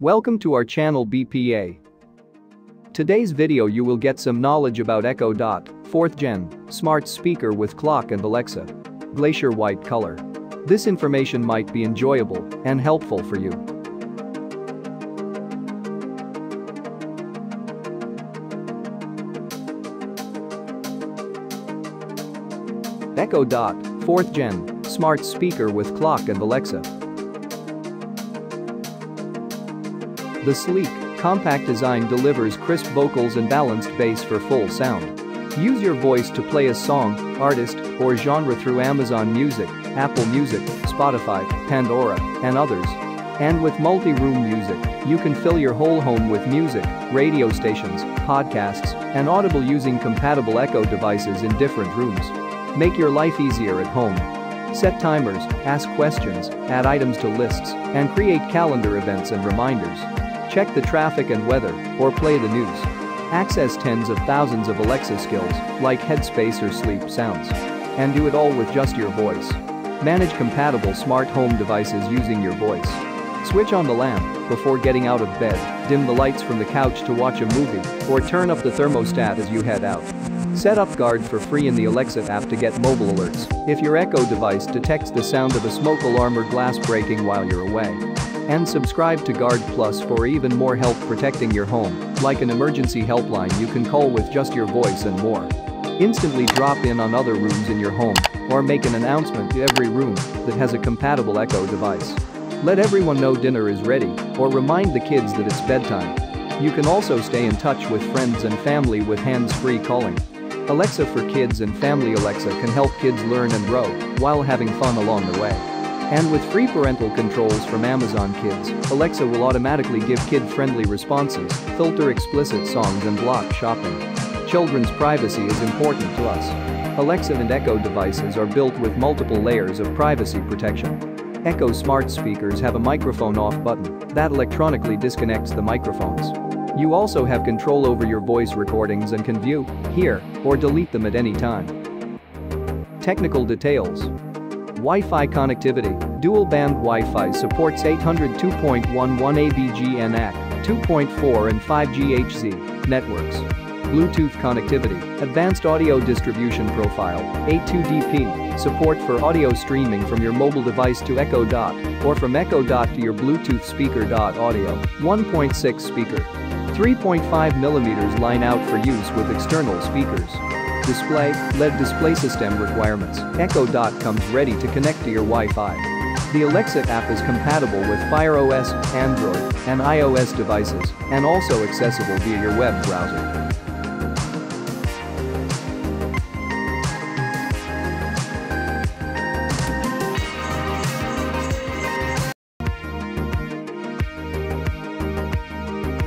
Welcome to our channel BPA. Today's video you will get some knowledge about Echo Dot, 4th gen, smart speaker with clock and Alexa. Glacier white color. This information might be enjoyable and helpful for you. Echo Dot, 4th gen, smart speaker with clock and Alexa. The sleek, compact design delivers crisp vocals and balanced bass for full sound. Use your voice to play a song, artist, or genre through Amazon Music, Apple Music, Spotify, Pandora, and others. And with multi-room music, you can fill your whole home with music, radio stations, podcasts, and Audible using compatible Echo devices in different rooms. Make your life easier at home. Set timers, ask questions, add items to lists, and create calendar events and reminders. Check the traffic and weather, or play the news. Access tens of thousands of Alexa skills, like Headspace or Sleep Sounds. And do it all with just your voice. Manage compatible smart home devices using your voice. Switch on the lamp before getting out of bed, dim the lights from the couch to watch a movie, or turn up the thermostat as you head out. Set up Guard for free in the Alexa app to get mobile alerts if your Echo device detects the sound of a smoke alarm or glass breaking while you're away. And subscribe to Guard Plus for even more help protecting your home, like an emergency helpline you can call with just your voice and more. Instantly drop in on other rooms in your home or make an announcement to every room that has a compatible Echo device. Let everyone know dinner is ready or remind the kids that it's bedtime. You can also stay in touch with friends and family with hands-free calling. Alexa for Kids and Family Alexa can help kids learn and grow while having fun along the way. And with free parental controls from Amazon Kids, Alexa will automatically give kid-friendly responses, filter explicit songs and block shopping. Children's privacy is important to us. Alexa and Echo devices are built with multiple layers of privacy protection. Echo smart speakers have a microphone off button that electronically disconnects the microphones. You also have control over your voice recordings and can view, hear, or delete them at any time. Technical details. Wi-Fi connectivity, dual-band Wi-Fi supports 802.11 ABG NAC, 2.4 and 5G HZ networks. Bluetooth connectivity, advanced audio distribution profile, A2DP, support for audio streaming from your mobile device to Echo Dot, or from Echo Dot to your Bluetooth speaker. Audio, 1.6 speaker, 3.5mm line out for use with external speakers. Display, LED display system requirements, Echo Dot comes ready to connect to your Wi-Fi. The Alexa app is compatible with Fire OS, Android, and iOS devices, and also accessible via your web browser.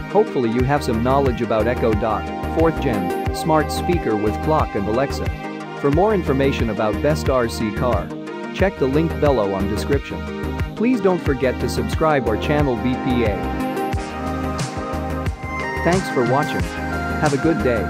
Hopefully you have some knowledge about Echo Dot, 4th gen, smart speaker with clock and Alexa. For more information about best RC car, check the link below on description. Please don't forget to subscribe our channel BPA. Thanks for watching. Have a good day.